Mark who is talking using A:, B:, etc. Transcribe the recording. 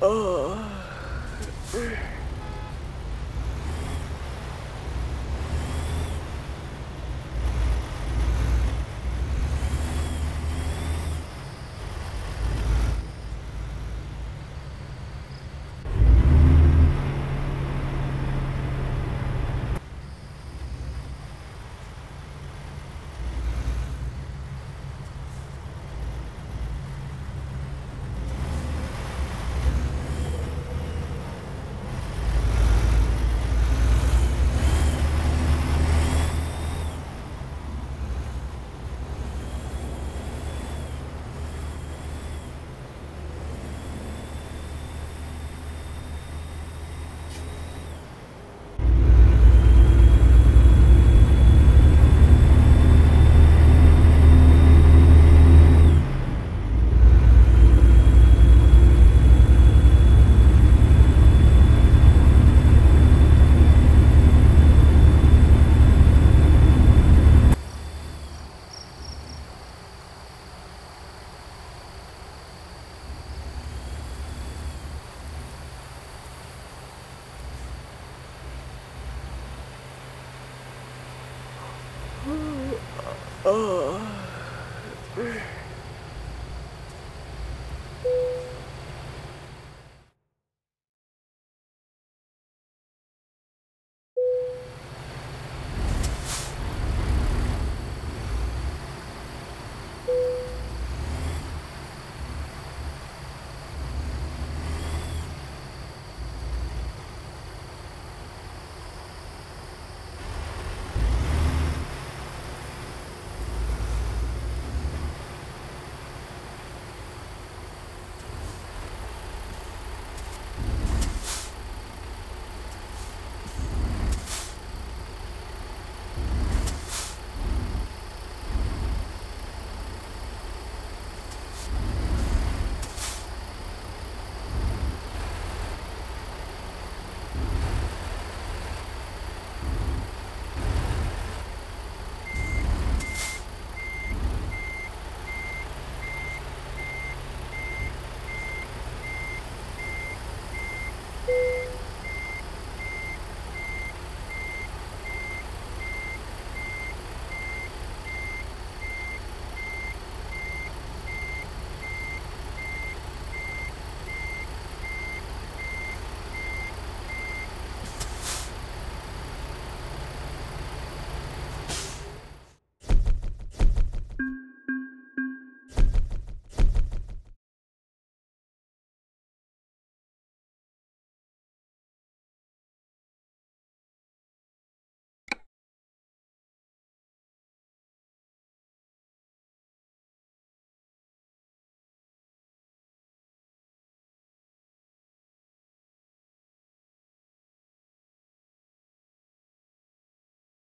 A: Oh.